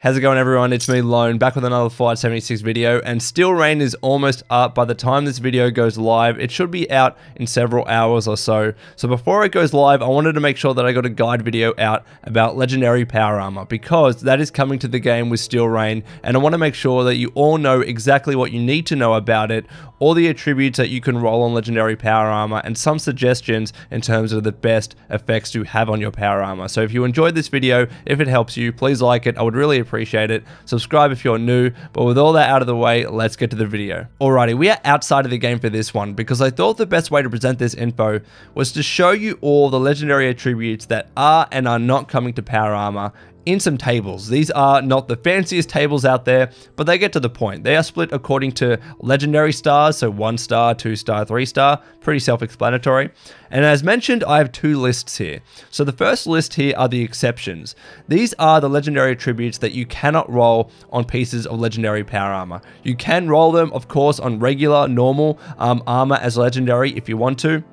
How's it going everyone? It's me Lone back with another Fallout 76 video and Steel Reign is almost up by the time this video goes live. It should be out in several hours or so. So before it goes live, I wanted to make sure that I got a guide video out about Legendary Power Armor because that is coming to the game with Steel Reign and I want to make sure that you all know exactly what you need to know about it, all the attributes that you can roll on Legendary Power Armor and some suggestions in terms of the best effects to have on your Power Armor. So if you enjoyed this video, if it helps you, please like it. I would really appreciate it. Subscribe if you're new, but with all that out of the way, let's get to the video. Alrighty, we are outside of the game for this one because I thought the best way to present this info was to show you all the legendary attributes that are and are not coming to Power Armor in some tables. These are not the fanciest tables out there, but they get to the point. They are split according to legendary stars, so one star, two star, three star, pretty self-explanatory. And as mentioned, I have two lists here. So the first list here are the exceptions. These are the legendary attributes that you cannot roll on pieces of legendary power armor. You can roll them, of course, on regular, normal um, armor as legendary if you want to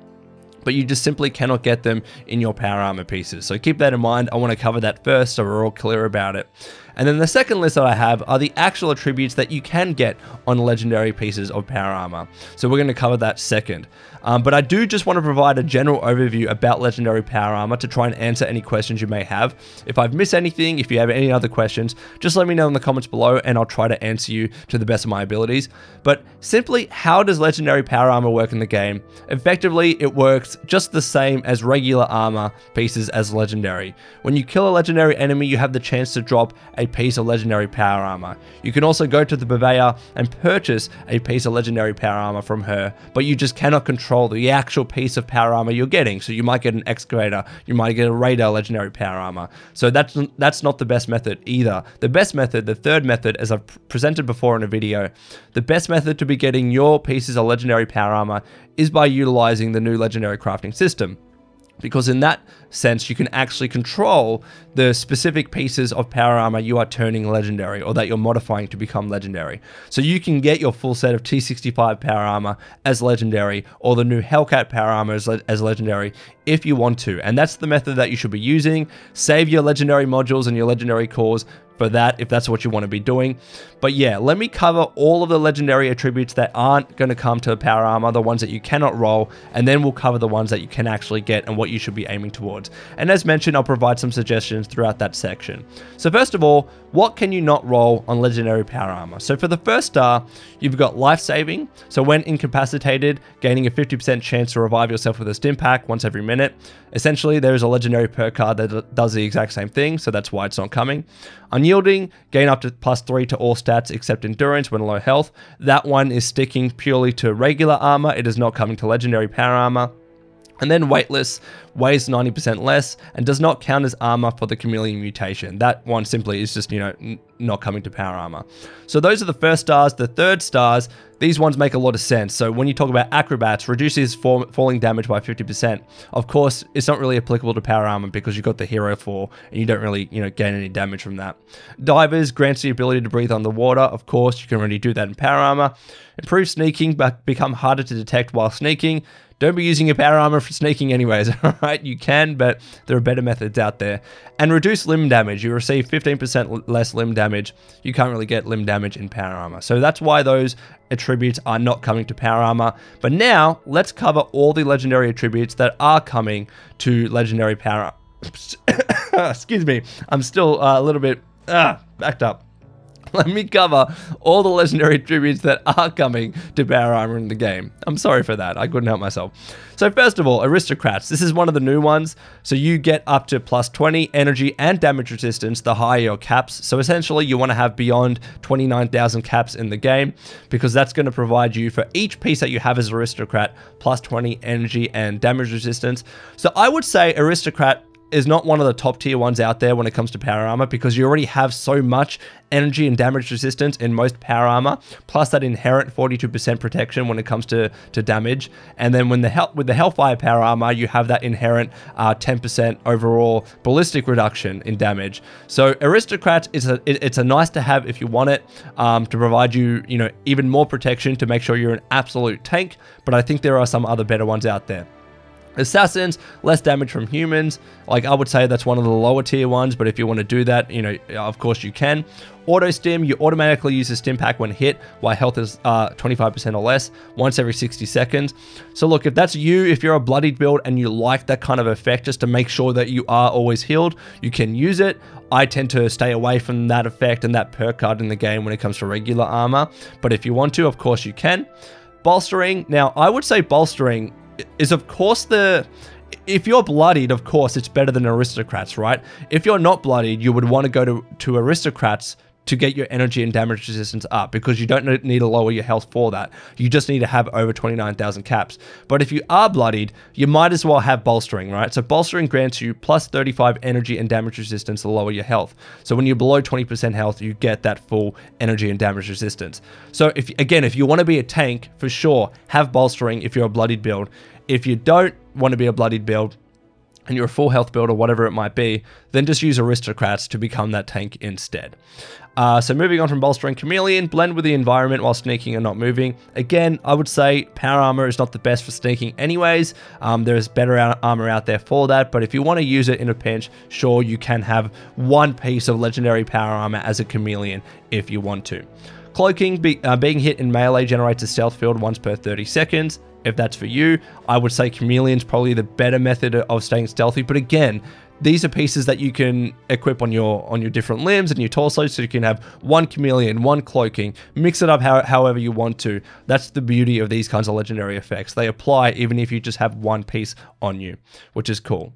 but you just simply cannot get them in your power armor pieces. So keep that in mind. I want to cover that first so we're all clear about it. And then the second list that I have are the actual attributes that you can get on legendary pieces of power armor. So we're going to cover that second. Um, but I do just want to provide a general overview about legendary power armor to try and answer any questions you may have. If I've missed anything, if you have any other questions, just let me know in the comments below and I'll try to answer you to the best of my abilities. But simply, how does legendary power armor work in the game? Effectively, it works just the same as regular armor pieces as legendary. When you kill a legendary enemy, you have the chance to drop a piece of legendary power armor. You can also go to the purveyor and purchase a piece of legendary power armor from her, but you just cannot control the actual piece of power armor you're getting. So you might get an excavator, you might get a raider legendary power armor. So that's that's not the best method either. The best method, the third method, as I've presented before in a video, the best method to be getting your pieces of legendary power armor is by utilizing the new legendary crafting system because in that sense you can actually control the specific pieces of power armor you are turning legendary or that you're modifying to become legendary. So you can get your full set of T65 power armor as legendary or the new Hellcat power armor as, le as legendary if you want to. And that's the method that you should be using. Save your legendary modules and your legendary cores for that if that's what you want to be doing. But yeah, let me cover all of the legendary attributes that aren't going to come to power armor, the ones that you cannot roll, and then we'll cover the ones that you can actually get and what you should be aiming towards. And as mentioned, I'll provide some suggestions throughout that section. So first of all, what can you not roll on legendary power armor? So for the first star, you've got life saving. So when incapacitated, gaining a 50% chance to revive yourself with a stim pack once every minute. Essentially, there is a legendary perk card that does the exact same thing, so that's why it's not coming. Unyielding, gain up to plus 3 to all stats except endurance when low health. That one is sticking purely to regular armor, it is not coming to legendary power armor. And then weightless weighs 90% less and does not count as armor for the chameleon mutation. That one simply is just, you know, not coming to power armor. So those are the first stars. The third stars, these ones make a lot of sense. So when you talk about acrobats, reduces fall falling damage by 50%. Of course, it's not really applicable to power armor because you've got the hero fall and you don't really, you know, gain any damage from that. Divers grants the ability to breathe underwater. Of course, you can already do that in power armor. Improve sneaking, but become harder to detect while sneaking. Don't be using your power armor for sneaking anyways, alright? You can, but there are better methods out there. And reduce limb damage. You receive 15% less limb damage. You can't really get limb damage in power armor. So that's why those attributes are not coming to power armor. But now, let's cover all the legendary attributes that are coming to legendary power Excuse me. I'm still uh, a little bit uh, backed up. let me cover all the legendary tributes that are coming to Power Armor in the game. I'm sorry for that. I couldn't help myself. So first of all, Aristocrats. This is one of the new ones. So you get up to plus 20 energy and damage resistance the higher your caps. So essentially you want to have beyond 29,000 caps in the game because that's going to provide you for each piece that you have as Aristocrat plus 20 energy and damage resistance. So I would say Aristocrat is not one of the top tier ones out there when it comes to power armor because you already have so much energy and damage resistance in most power armor, plus that inherent 42% protection when it comes to, to damage. And then when the hell with the Hellfire power armor, you have that inherent 10% uh, overall ballistic reduction in damage. So Aristocrat is a it, it's a nice to have if you want it um, to provide you you know even more protection to make sure you're an absolute tank. But I think there are some other better ones out there. Assassins, less damage from humans. Like I would say that's one of the lower tier ones, but if you want to do that, you know, of course you can. Auto stim, you automatically use a stim pack when hit, while health is 25% uh, or less, once every 60 seconds. So look, if that's you, if you're a bloodied build and you like that kind of effect just to make sure that you are always healed, you can use it. I tend to stay away from that effect and that perk card in the game when it comes to regular armor. But if you want to, of course you can. Bolstering, now I would say bolstering is of course the if you're bloodied, of course, it's better than aristocrats, right? If you're not bloodied, you would want to go to, to aristocrats to get your energy and damage resistance up because you don't need to lower your health for that. You just need to have over 29,000 caps. But if you are bloodied, you might as well have bolstering, right? So bolstering grants you plus 35 energy and damage resistance to lower your health. So when you're below 20% health, you get that full energy and damage resistance. So if again, if you want to be a tank, for sure, have bolstering if you're a bloodied build. If you don't want to be a bloodied build, and you're a full health build or whatever it might be, then just use aristocrats to become that tank instead. Uh, so moving on from bolstering chameleon, blend with the environment while sneaking and not moving. Again, I would say power armor is not the best for sneaking anyways. Um, there's better armor out there for that, but if you want to use it in a pinch, sure, you can have one piece of legendary power armor as a chameleon if you want to. Cloaking, be, uh, being hit in melee generates a stealth field once per 30 seconds. If that's for you, I would say Chameleon's probably the better method of staying stealthy. But again, these are pieces that you can equip on your on your different limbs and your torso so you can have one chameleon one cloaking mix it up how, however you want to. That's the beauty of these kinds of legendary effects. They apply even if you just have one piece on you which is cool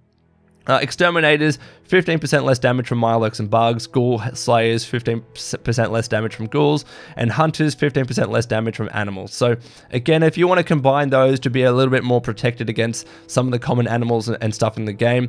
uh, exterminators, 15% less damage from Mirelurks and bugs. Ghoul Slayers, 15% less damage from ghouls. And Hunters, 15% less damage from animals. So, again, if you want to combine those to be a little bit more protected against some of the common animals and stuff in the game,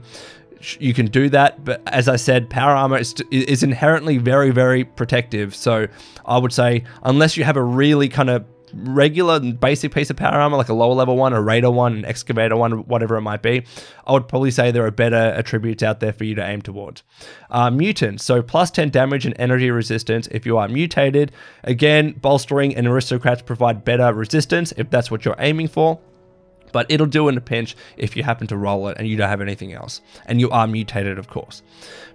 you can do that. But as I said, power armor is, is inherently very, very protective. So, I would say, unless you have a really kind of regular and basic piece of power armor, like a lower level one, a raider one, an excavator one, whatever it might be, I would probably say there are better attributes out there for you to aim towards. Uh, mutant, so plus 10 damage and energy resistance if you are mutated. Again, bolstering and aristocrats provide better resistance if that's what you're aiming for but it'll do in a pinch if you happen to roll it and you don't have anything else. And you are mutated, of course.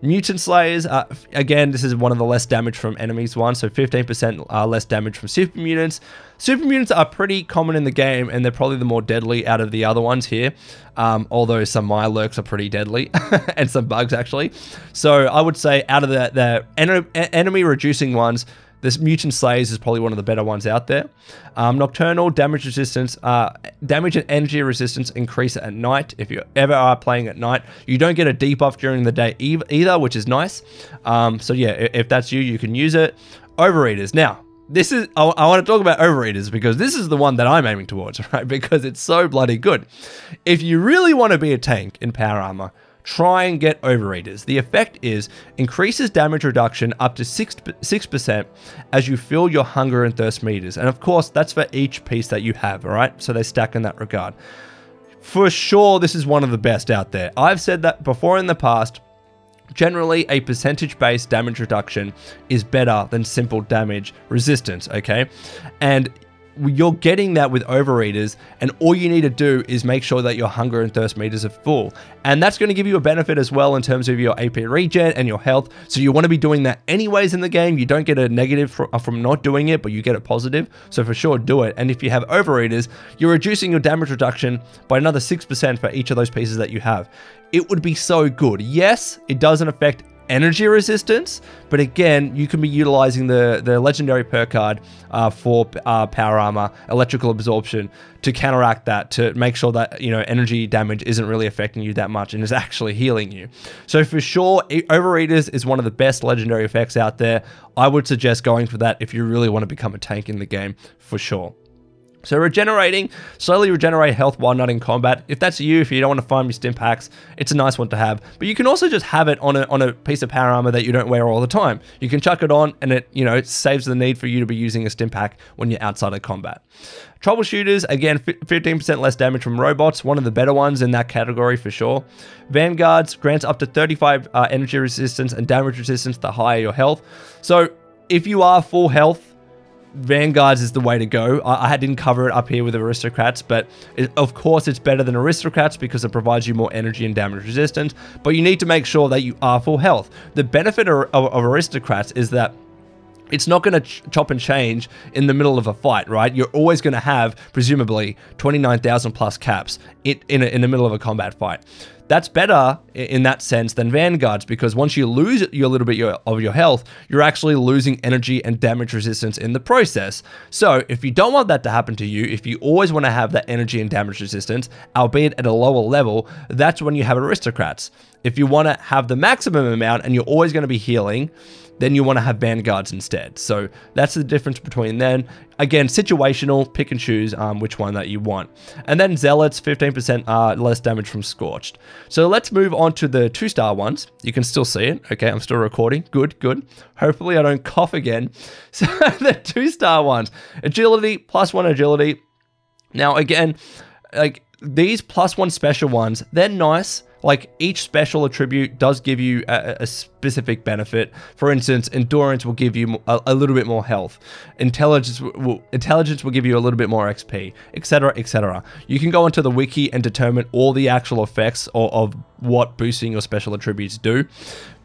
Mutant Slayers, uh, again, this is one of the less damage from enemies one, so 15% uh, less damage from super mutants. Super mutants are pretty common in the game, and they're probably the more deadly out of the other ones here. Um, although some Mirelurks are pretty deadly, and some bugs actually. So I would say out of the, the en enemy reducing ones, this Mutant Slays is probably one of the better ones out there. Um, nocturnal damage resistance, uh, damage and energy resistance increase at night. If you ever are playing at night, you don't get a debuff during the day either, which is nice. Um, so yeah, if that's you, you can use it. Overeaters. Now, this is I, I, want to talk about overeaters because this is the one that I'm aiming towards, right? Because it's so bloody good. If you really want to be a tank in power armor, try and get overeaters. The effect is increases damage reduction up to 6, 6% as you fill your hunger and thirst meters. And of course, that's for each piece that you have, all right? So they stack in that regard. For sure, this is one of the best out there. I've said that before in the past. Generally, a percentage based damage reduction is better than simple damage resistance, okay? And you're getting that with overeaters, and all you need to do is make sure that your hunger and thirst meters are full. And that's going to give you a benefit as well in terms of your AP regen and your health. So you want to be doing that anyways in the game. You don't get a negative uh, from not doing it, but you get a positive. So for sure, do it. And if you have overeaters, you're reducing your damage reduction by another 6% for each of those pieces that you have. It would be so good. Yes, it doesn't affect energy resistance, but again, you can be utilizing the, the legendary perk card uh, for uh, power armor, electrical absorption to counteract that, to make sure that, you know, energy damage isn't really affecting you that much and is actually healing you. So for sure, Overeaters is one of the best legendary effects out there. I would suggest going for that if you really want to become a tank in the game, for sure. So regenerating, slowly regenerate health while not in combat. If that's you, if you don't want to farm your stim packs, it's a nice one to have. But you can also just have it on a, on a piece of power armor that you don't wear all the time. You can chuck it on and it, you know, it saves the need for you to be using a stim pack when you're outside of combat. Troubleshooters, again, 15% less damage from robots, one of the better ones in that category for sure. Vanguards grants up to 35 uh, energy resistance and damage resistance the higher your health. So if you are full health, Vanguards is the way to go. I, I didn't cover it up here with Aristocrats, but it, of course it's better than Aristocrats because it provides you more energy and damage resistance, but you need to make sure that you are full health. The benefit of, of, of Aristocrats is that it's not going to ch- chop and change in the middle of a fight, right? You're always going to have, presumably, 29,000 plus caps in, in, a, in the middle of a combat fight. That's better in that sense than Vanguards because once you lose a little bit of your health, you're actually losing energy and damage resistance in the process. So, if you don't want that to happen to you, if you always want to have that energy and damage resistance, albeit at a lower level, that's when you have Aristocrats. If you want to have the maximum amount and you're always going to be healing, then you want to have vanguards instead. So that's the difference between then. Again, situational, pick and choose um, which one that you want. And then zealots, 15% uh, less damage from scorched. So let's move on to the two star ones. You can still see it. Okay, I'm still recording. Good, good. Hopefully I don't cough again. So the two star ones, agility, plus one agility. Now again, like these plus one special ones, they're nice. Like each special attribute does give you a, a specific benefit. For instance, endurance will give you a, a little bit more health. Intelligence will, intelligence will give you a little bit more XP, etc., etc. You can go into the wiki and determine all the actual effects of, of what boosting your special attributes do.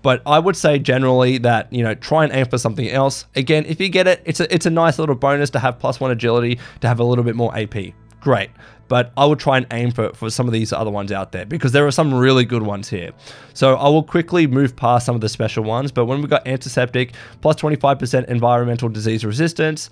But I would say generally that you know try and aim for something else. Again, if you get it, it's a it's a nice little bonus to have plus one agility to have a little bit more AP. Great but I will try and aim for, for some of these other ones out there because there are some really good ones here. So I will quickly move past some of the special ones, but when we've got antiseptic, plus 25% environmental disease resistance,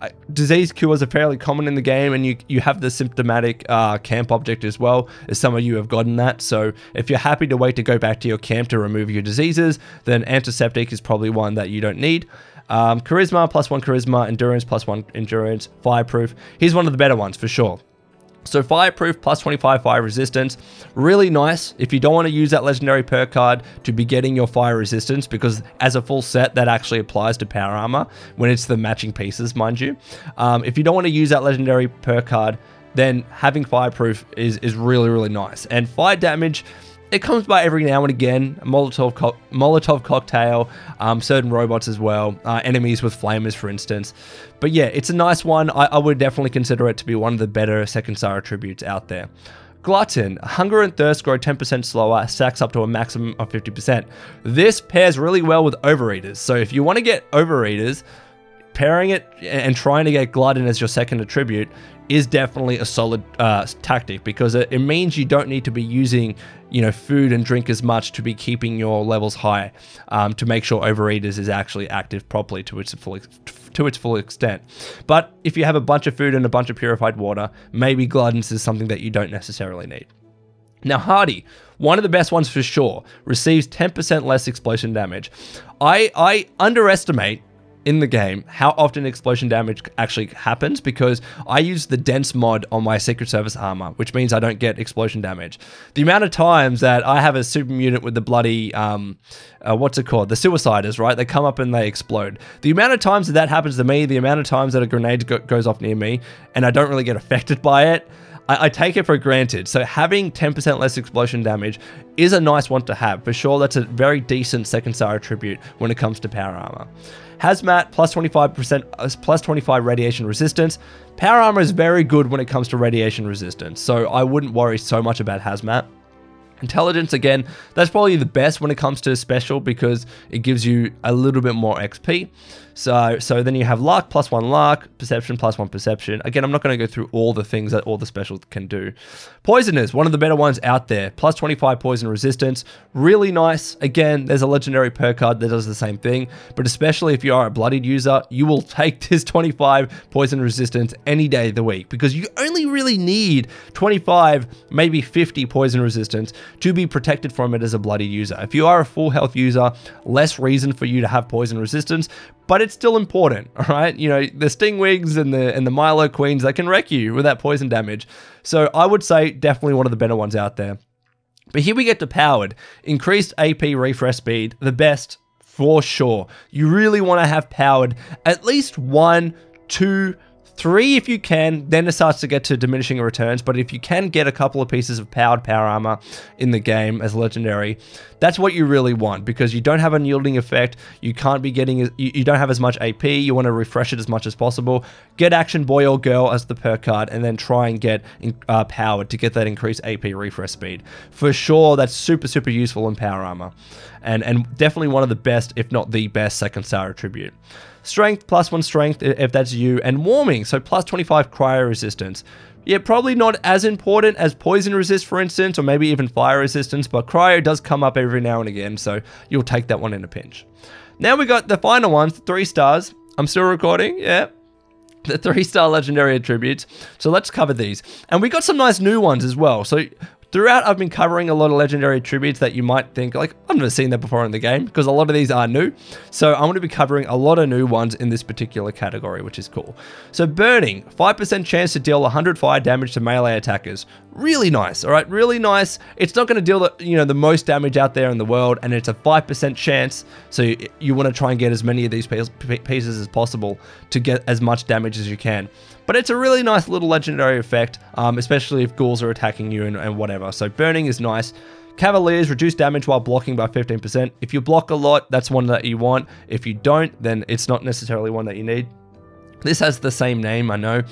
uh, disease cures are fairly common in the game, and you you have the symptomatic uh, camp object as well, as some of you have gotten that. So if you're happy to wait to go back to your camp to remove your diseases, then antiseptic is probably one that you don't need. Um, charisma plus one charisma, endurance plus one endurance, fireproof. He's one of the better ones for sure. So fireproof plus 25 fire resistance, really nice if you don't want to use that legendary perk card to be getting your fire resistance because as a full set that actually applies to power armor when it's the matching pieces mind you. Um, if you don't want to use that legendary perk card then having fireproof is, is really really nice and fire damage it comes by every now and again. Molotov, co- Molotov cocktail, um, certain robots as well, uh, enemies with flamers, for instance. But yeah, it's a nice one. I, I would definitely consider it to be one of the better second star attributes out there. Glutton, hunger and thirst grow 10% slower, stacks up to a maximum of 50%. This pairs really well with overeaters. So if you want to get overeaters, pairing it and trying to get glutton as your second attribute is definitely a solid uh, tactic because it, it, means you don't need to be using you know food and drink as much to be keeping your levels high um, to make sure overeaters is actually active properly to its full to its full extent. But if you have a bunch of food and a bunch of purified water, maybe gluttons is something that you don't necessarily need. Now, Hardy, one of the best ones for sure, receives 10% less explosion damage. I, I underestimate in the game how often explosion damage actually happens because I use the dense mod on my Secret Service armor, which means I don't get explosion damage. The amount of times that I have a super mutant with the bloody, um, uh, what's it called? The suiciders, right? They come up and they explode. The amount of times that that happens to me, the amount of times that a grenade go- goes off near me and I don't really get affected by it, I, I take it for granted. So having 10% less explosion damage is a nice one to have. For sure, that's a very decent second star attribute when it comes to power armor. Hazmat plus 25% uh, plus 25 radiation resistance. Power armor is very good when it comes to radiation resistance, so I wouldn't worry so much about hazmat. Intelligence, again, that's probably the best when it comes to special because it gives you a little bit more XP. So, so then you have luck plus one luck, perception plus one perception. Again, I'm not going to go through all the things that all the specials can do. Poisoners, one of the better ones out there, plus 25 poison resistance. Really nice. Again, there's a legendary perk card that does the same thing, but especially if you are a bloodied user, you will take this 25 poison resistance any day of the week because you only really need 25, maybe 50 poison resistance to be protected from it as a bloodied user. If you are a full health user, less reason for you to have poison resistance, but it's still important, all right? You know, the Stingwings and the and the Mirelurk Queens, they can wreck you with that poison damage. So I would say definitely one of the better ones out there. But here we get to powered. Increased AP refresh speed, the best for sure. You really want to have powered at least one, two, Three if you can, then it starts to get to diminishing returns. But if you can get a couple of pieces of powered power armor in the game as legendary, that's what you really want because you don't have unyielding effect. You can't be getting, you, you don't have as much AP. You want to refresh it as much as possible. Get action boy or girl as the perk card and then try and get uh, powered to get that increased AP refresh speed. For sure, that's super, super useful in power armor and, and definitely one of the best, if not the best, second star attribute. Strength, plus one strength if that's you, and warming, so plus 25 cryo resistance. Yeah, probably not as important as poison resist, for instance, or maybe even fire resistance, but cryo does come up every now and again, so you'll take that one in a pinch. Now we got the final ones, three stars. I'm still recording, yeah. The three star legendary attributes. So let's cover these. And we got some nice new ones as well. So Throughout, I've been covering a lot of legendary attributes that you might think, like, I've never seen that before in the game, because a lot of these are new. So I'm going to be covering a lot of new ones in this particular category, which is cool. So Burning, 5% chance to deal 100 fire damage to melee attackers. Really nice, all right? Really nice. It's not going to deal, the, you know, the most damage out there in the world, and it's a 5% chance. So you, you want to try and get as many of these pieces as possible to get as much damage as you can. But it's a really nice little legendary effect, um, especially if ghouls are attacking you and, and whatever. So burning is nice. Cavaliers reduce damage while blocking by 15%. If you block a lot, that's one that you want. If you don't, then it's not necessarily one that you need. This has the same name, I know,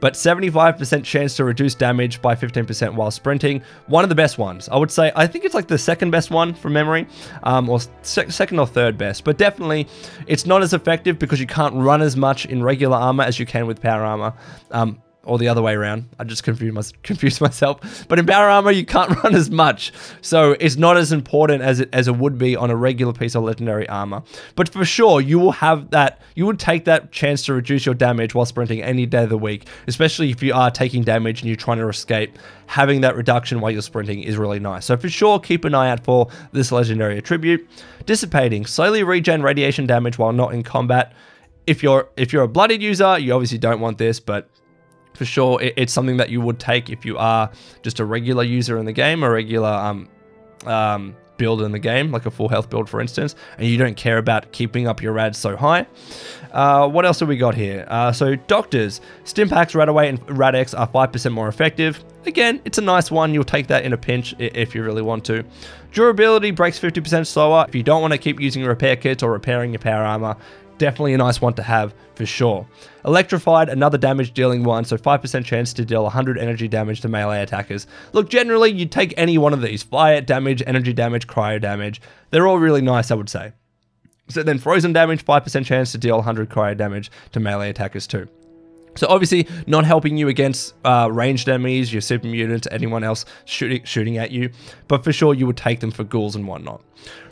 but 75% chance to reduce damage by 15% while sprinting. One of the best ones. I would say, I think it's like the second best one from memory, um, or se second or third best, but definitely it's not as effective because you can't run as much in regular armor as you can with power armor. Um, or the other way around. I just confused, my, confused myself. But in power armor, you can't run as much, so it's not as important as it as it would be on a regular piece of legendary armor. But for sure, you will have that. You would take that chance to reduce your damage while sprinting any day of the week, especially if you are taking damage and you're trying to escape. Having that reduction while you're sprinting is really nice. So for sure, keep an eye out for this legendary attribute. Dissipating, slowly regen radiation damage while not in combat. If you're if you're a blooded user, you obviously don't want this, but for sure. It, it's something that you would take if you are just a regular user in the game, a regular um, um, build in the game, like a full health build, for instance, and you don't care about keeping up your rads so high. Uh, what else have we got here? Uh, so doctors, Stimpaks, Radaway, and Rad-X are 5% more effective. Again, it's a nice one. You'll take that in a pinch if you really want to. Durability breaks 50% slower. If you don't want to keep using repair kits or repairing your power armor, definitely a nice one to have for sure. Electrified, another damage dealing one, so 5% chance to deal 100 energy damage to melee attackers. Look, generally, you'd take any one of these. Fire damage, energy damage, cryo damage. They're all really nice, I would say. So then frozen damage, 5% chance to deal 100 cryo damage to melee attackers too. So obviously not helping you against uh, ranged enemies, your super mutants, anyone else shooting shooting at you, but for sure you would take them for ghouls and whatnot.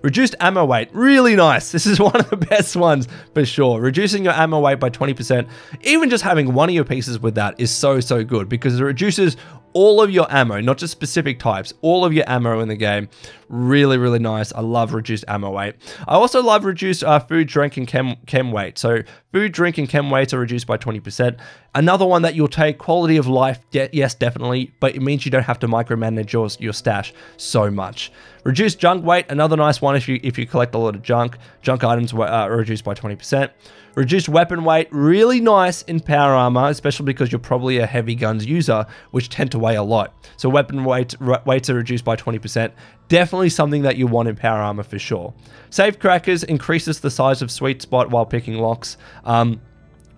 Reduced ammo weight, really nice. This is one of the best ones for sure. Reducing your ammo weight by 20%, even just having one of your pieces with that is so, so good because it reduces all of your ammo, not just specific types, all of your ammo in the game. Really, really nice. I love reduced ammo weight. I also love reduced uh, food, drink, and chem, chem weight. So food, drink, and chem weights are reduced by 20%. Another one that you'll take, quality of life, de yes, definitely, but it means you don't have to micromanage your, your stash so much. Reduced junk weight, another nice one if you if you collect a lot of junk. Junk items uh, are reduced by 20%. Reduced weapon weight, really nice in power armor, especially because you're probably a heavy guns user, which tend to weigh a lot. So weapon weight weights are reduced by 20%. Definitely something that you want in power armor for sure. Safe crackers increases the size of sweet spot while picking locks. Um,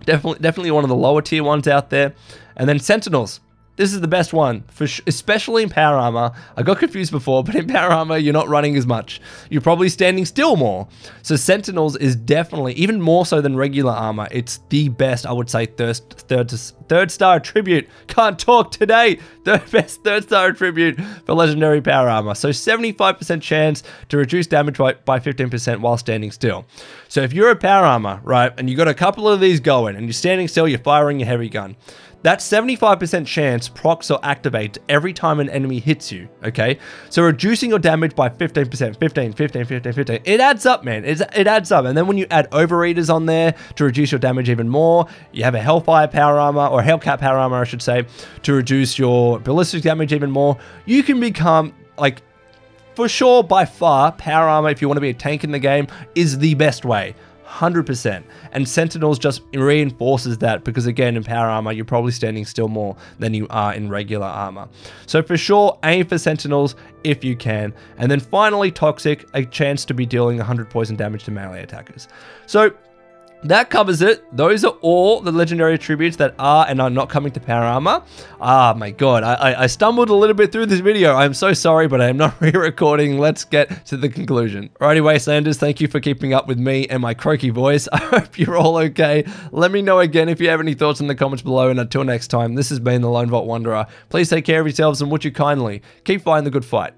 definitely, definitely one of the lower tier ones out there. And then sentinels. This is the best one, for especially in power armor. I got confused before, but in power armor, you're not running as much. You're probably standing still more. So Sentinels is definitely, even more so than regular armor, it's the best, I would say, third, third, third star attribute. Can't talk today. Third best third star attribute for legendary power armor. So 75% chance to reduce damage by, by 15% while standing still. So if you're a power armor, right, and you got a couple of these going, and you're standing still, you're firing your heavy gun. That 75% chance procs or activates every time an enemy hits you, okay? So reducing your damage by 15%, 15, 15, 15, 15. It adds up, man. It's, it adds up. And then when you add overeaters on there to reduce your damage even more, you have a Hellfire power armor, or Hellcat power armor, I should say, to reduce your ballistic damage even more. You can become, like, for sure, by far, power armor, if you want to be a tank in the game, is the best way. 100%. And Sentinels just reinforces that because, again, in power armor, you're probably standing still more than you are in regular armor. So, for sure, aim for Sentinels if you can. And then finally, Toxic, a chance to be dealing 100 poison damage to melee attackers. So, that covers it. Those are all the legendary attributes that are and are not coming to Power Armor. Ah, my god. I, I, stumbled a little bit through this video. I'm so sorry, but I am not re-recording. Let's get to the conclusion. Alrighty, Wastelanders, thank you for keeping up with me and my croaky voice. I hope you're all okay. Let me know again if you have any thoughts in the comments below. And until next time, this has been the Lone Vault Wanderer. Please take care of yourselves and would you kindly keep fighting the good fight.